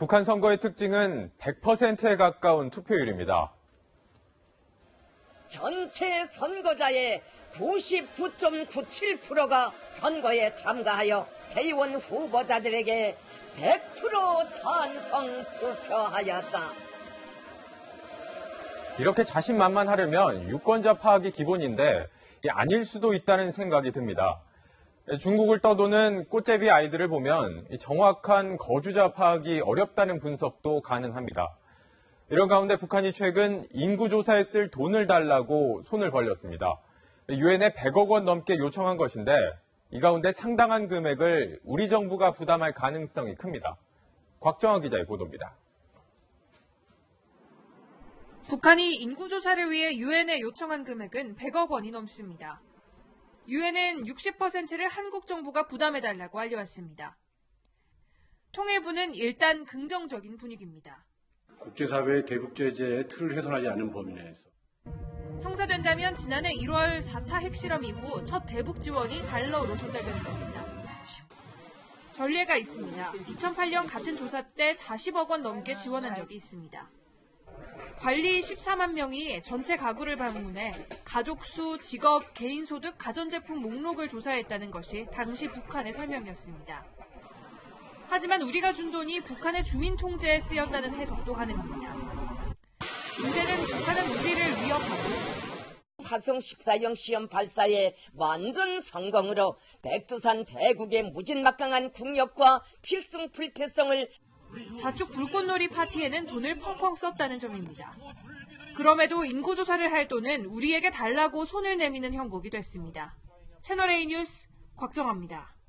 북한 선거의 특징은 100%에 가까운 투표율입니다. 전체 선거자의 99.97%가 선거에 참가하여 대의원 후보자들에게 100% 찬성 투표하였다. 이렇게 자신만만하려면 유권자 파악이 기본인데 아닐 수도 있다는 생각이 듭니다. 중국을 떠도는 꽃제비 아이들을 보면 정확한 거주자 파악이 어렵다는 분석도 가능합니다. 이런 가운데 북한이 최근 인구조사에 쓸 돈을 달라고 손을 벌렸습니다. 유엔에 100억 원 넘게 요청한 것인데 이 가운데 상당한 금액을 우리 정부가 부담할 가능성이 큽니다. 곽정화 기자의 보도입니다. 북한이 인구조사를 위해 유엔에 요청한 금액은 100억 원이 넘습니다. 유엔은 60%를 한국 정부가 부담해달라고 알려왔습니다. 통일부는 일단 긍정적인 분위기입니다. 국제사회의 대북 제재의 틀을 훼손하지 않는 범위 내에서 성사된다면 지난해 1월 4차 핵실험 이후 첫 대북 지원이 달러로 전달되는 겁니다. 전례가 있습니다. 2008년 같은 조사 때 40억 원 넘게 지원한 적이 있습니다. 관리 14만 명이 전체 가구를 방문해 가족 수, 직업, 개인 소득, 가전제품 목록을 조사했다는 것이 당시 북한의 설명이었습니다. 하지만 우리가 준 돈이 북한의 주민 통제에 쓰였다는 해석도 가능합니다. 문제는 북한은 우리를 위협하고 화성 14형 시험 발사의 완전 성공으로 백두산 대국의 무진막강한 국력과 필승 불패성을 자축 불꽃놀이 파티에는 돈을 펑펑 썼다는 점입니다. 그럼에도 인구조사를 할 돈은 우리에게 달라고 손을 내미는 형국이 됐습니다. 채널A 뉴스 곽정아입니다.